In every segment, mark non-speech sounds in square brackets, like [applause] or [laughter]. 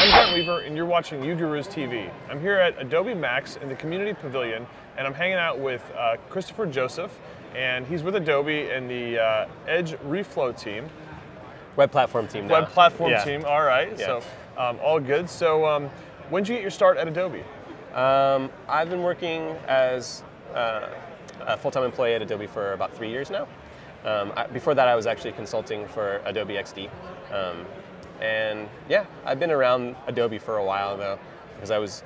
I'm Brent Weaver, and you're watching UGurus TV. I'm here at Adobe Max in the Community Pavilion, and I'm hanging out with uh, Kristofer Joseph, and he's with Adobe and the uh, Edge Reflow team. Web platform team. Web platform Yeah. team, all right. Yeah. So, um, all good. So, um, when did you get your start at Adobe? Um, I've been working as uh, a full-time employee at Adobe for about three years now. Um, I, before that, I was actually consulting for Adobe XD. Um, and yeah, I've been around Adobe for a while though, because I was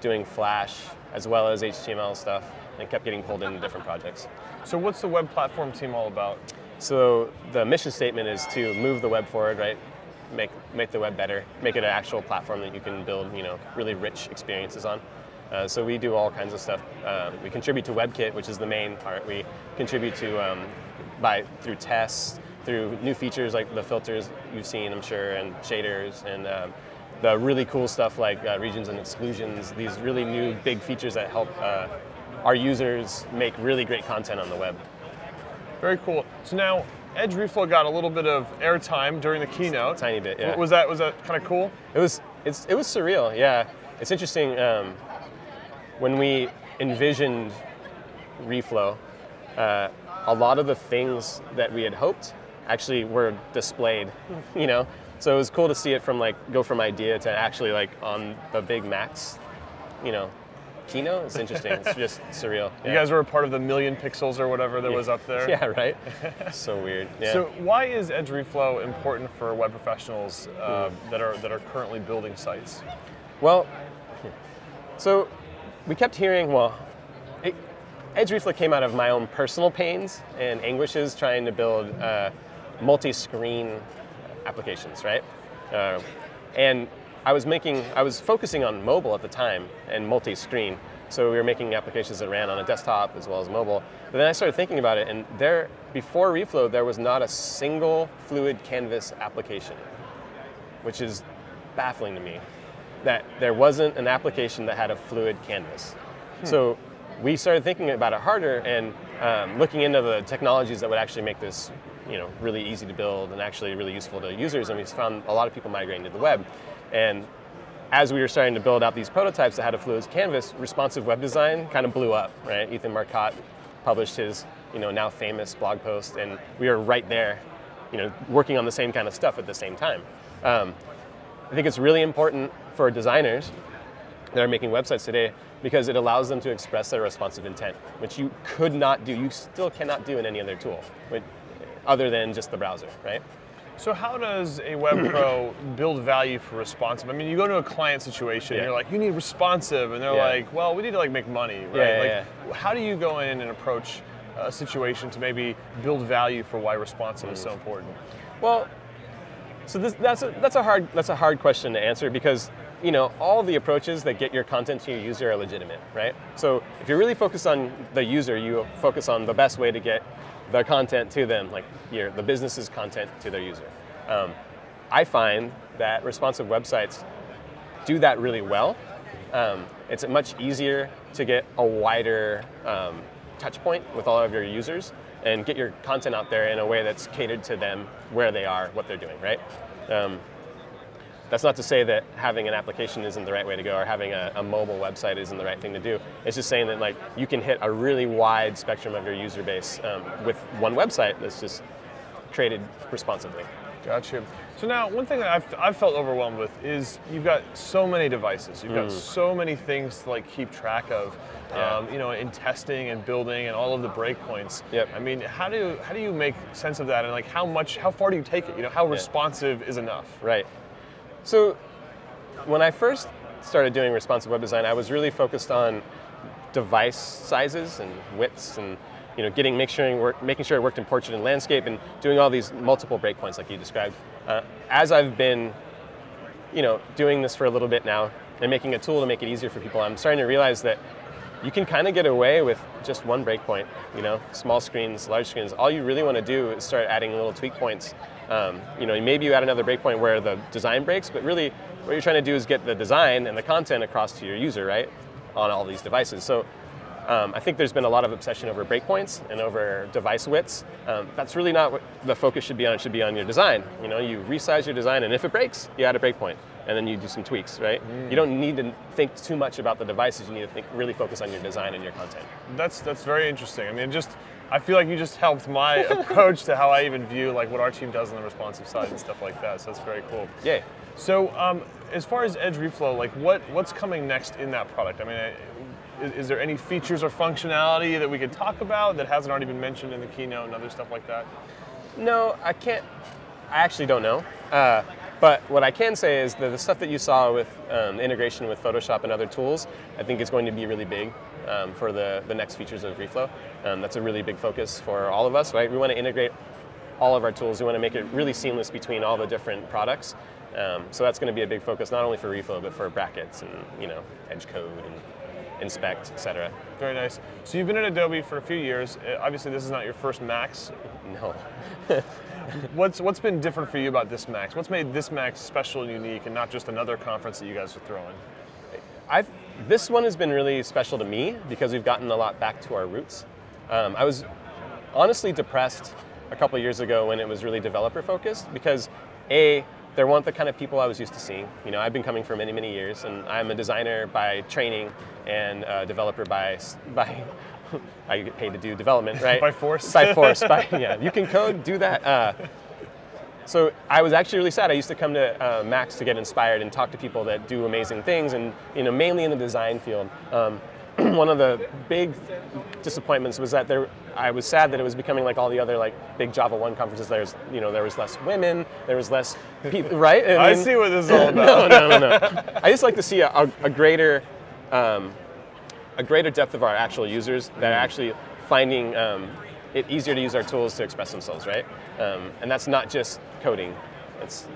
doing Flash as well as HTML stuff and kept getting pulled into different projects. So, what's the web platform team all about? So the mission statement is to move the web forward, right? Make make the web better, make it an actual platform that you can build, you know, really rich experiences on. Uh, so we do all kinds of stuff. Uh, we contribute to WebKit, which is the main part. We contribute to um, by through tests, through new features like the filters you've seen, I'm sure, and shaders, and um, the really cool stuff like uh, regions and exclusions. These really new big features that help uh, our users make really great content on the web. Very cool. So now, Edge Reflow got a little bit of airtime during the keynote. Tiny bit, yeah. Was that was that kind of cool? It was it's it was surreal. Yeah, it's interesting. Um, when we envisioned Reflow, uh, a lot of the things that we had hoped actually were displayed. [laughs] You know, so it was cool to see it from like go from idea to actually like on the big Max. You know, keynote. It's interesting. it's [laughs] just surreal. You guys were a part of the million pixels or whatever that was up [laughs] there. Yeah, right. so weird. Yeah. So why is Edge Reflow important for web professionals uh, Hmm. that are that are currently building sites? Well, so we kept hearing, well, it, Edge Reflow came out of my own personal pains and anguishes trying to build uh, multi-screen applications, right? Uh, and I was making, I was focusing on mobile at the time and multi-screen. So we were making applications that ran on a desktop as well as mobile. But then I started thinking about it, and there, before Reflow, there was not a single Fluid Canvas application, which is baffling to me that there wasn't an application that had a fluid canvas. So we started thinking about it harder and um, looking into the technologies that would actually make this you know, really easy to build and actually really useful to users. And we found a lot of people migrating to the web. And as we were starting to build out these prototypes that had a fluid canvas, responsive web design kind of blew up, right? Ethan Marcotte published his you know, now famous blog post, and we were right there, you know, working on the same kind of stuff at the same time. Um, I think it's really important for designers that are making websites today because it allows them to express their responsive intent, which you could not do, you still cannot do in any other tool, other than just the browser, right? So how does a web [clears throat] pro build value for responsive? I mean, you go to a client situation, Yeah. and you're like, you need responsive, and they're Yeah. like, well, we need to like make money, right? Yeah, like, how do you go in and approach a situation to maybe build value for why responsive is so Mm. important? Well, so this, that's a, that's a hard that's a hard question to answer because you know all the approaches that get your content to your user are legitimate, right? So if you're really focused on the user, you focus on the best way to get the content to them, like your the business's content to their user. Um, I find that responsive websites do that really well. Um, it's much easier to get a wider um, touch point with all of your users and get your content out there in a way that's catered to them, where they are, what they're doing, right? Um, that's not to say that having an application isn't the right way to go or having a, a mobile website isn't the right thing to do. It's just saying that like you can hit a really wide spectrum of your user base um, with one website that's just created responsively. Gotcha. So now, one thing that I've, I've felt overwhelmed with is you've got so many devices. You've got so many things to like keep track of. Yeah. Um, you know, in testing and building and all of the breakpoints. Yep. I mean, how do how do you make sense of that and like how much how far do you take it? You know, how responsive is enough? Right. So when I first started doing responsive web design, I was really focused on device sizes and widths and you know, getting make sure work, making sure it worked in portrait and landscape and doing all these multiple breakpoints like you described. Uh, as I've been, you know, doing this for a little bit now and making a tool to make it easier for people, I'm starting to realize that you can kind of get away with just one breakpoint. You know, small screens, large screens. All you really want to do is start adding little tweak points. Um, you know, maybe you add another breakpoint where the design breaks, but really what you're trying to do is get the design and the content across to your user, right, on all these devices. So Um, I think there's been a lot of obsession over breakpoints and over device widths. Um, that's really not what the focus should be on. It should be on your design. You know, you resize your design, and if it breaks, you add a breakpoint, and then you do some tweaks, right? Mm. You don't need to think too much about the devices. You need to think really focus on your design and your content. That's that's very interesting. I mean, just I feel like you just helped my [laughs] approach to how I even view like what our team does on the responsive side and stuff like that. So that's very cool. Yeah. So, um, as far as Edge Reflow, like what what's coming next in that product? I mean, I- is, is there any features or functionality that we could talk about that hasn't already been mentioned in the keynote and other stuff like that? No, I can't. I actually don't know. Uh, but what I can say is that the stuff that you saw with um, integration with Photoshop and other tools, I think is going to be really big um, for the, the next features of Reflow. Um, that's a really big focus for all of us, right? We want to integrate all of our tools. We want to make it really seamless between all the different products. Um, so that's going to be a big focus, not only for Reflow, but for brackets and you know Edge code and Inspect, etc. Very nice. So you've been at Adobe for a few years. Uh, obviously, this is not your first Max. No. [laughs] What's what's been different for you about this Max? What's made this Max special and unique, and not just another conference that you guys are throwing? I've this one has been really special to me because we've gotten a lot back to our roots. Um, I was honestly depressed a couple years ago when it was really developer focused because a there weren't the kind of people I was used to seeing. You know, I've been coming for many many years, and I'm a designer by training and a developer by by. [laughs] I get paid to do development, right? By force. By force. By [laughs] yeah, you can code, do that. Uh, so I was actually really sad. I used to come to uh, Max to get inspired and talk to people that do amazing things, and you know, mainly in the design field. Um, [clears throat] one of the big disappointments was that there. I was sad that it was becoming like all the other like big Java One conferences. There's you know there was less women, there was less people, [laughs] right? I mean- see what this is all about. [laughs] no, no, no, no. I just like to see a, a, a greater, um, a greater depth of our actual users that are actually finding um, it easier to use our tools to express themselves, right? Um, and that's not just coding; it's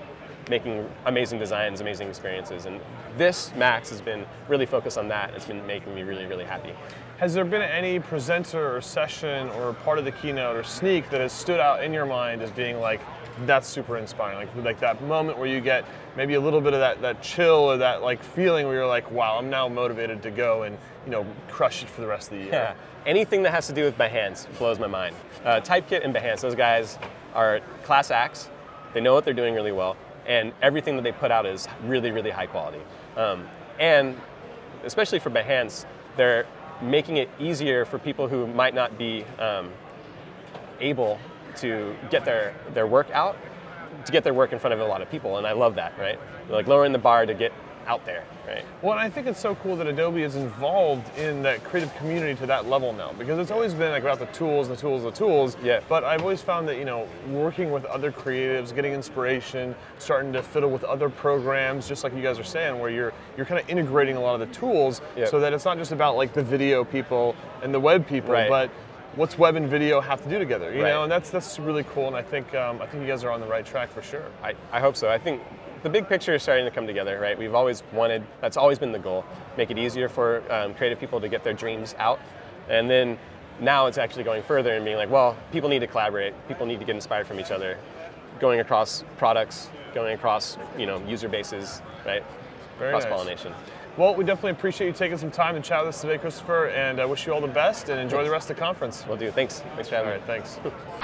making amazing designs, amazing experiences. And this Max has been really focused on that. It's been making me really, really happy. Has there been any presenter or session or part of the keynote or sneak that has stood out in your mind as being like, that's super inspiring? Like, like that moment where you get maybe a little bit of that, that chill or that like feeling where you're like, wow, I'm now motivated to go and you know crush it for the rest of the year. Yeah. Anything that has to do with Behance blows my mind. Uh, Typekit and Behance, those guys are class acts. They know what they're doing really well, and everything that they put out is really, really high quality. Um, and especially for Behance, they're making it easier for people who might not be um, able to get their, their work out, to get their work in front of a lot of people, and I love that, right? Like lowering the bar to get out there, right? Well, and I think it's so cool that Adobe is involved in that creative community to that level now because it's always been like about the tools, the tools, the tools. Yeah. But I've always found that you know working with other creatives, getting inspiration, starting to fiddle with other programs, just like you guys are saying, where you're you're kind of integrating a lot of the tools Yeah. so that it's not just about like the video people and the web people, Right. but what's web and video have to do together, you Right. know? And that's that's really cool, and I think um, I think you guys are on the right track for sure. I, I hope so. I think the big picture is starting to come together, right? We've always wanted, that's always been the goal, make it easier for um, creative people to get their dreams out. And then now it's actually going further and being like, well, people need to collaborate, people need to get inspired from each other, going across products, going across, you know, user bases, right? Very. Cross pollination. Well, we definitely appreciate you taking some time to chat with us today, Kristofer, and I wish you all the best and enjoy the rest of the conference. We'll do. Thanks. Thanks for All having me. right, thanks. [laughs]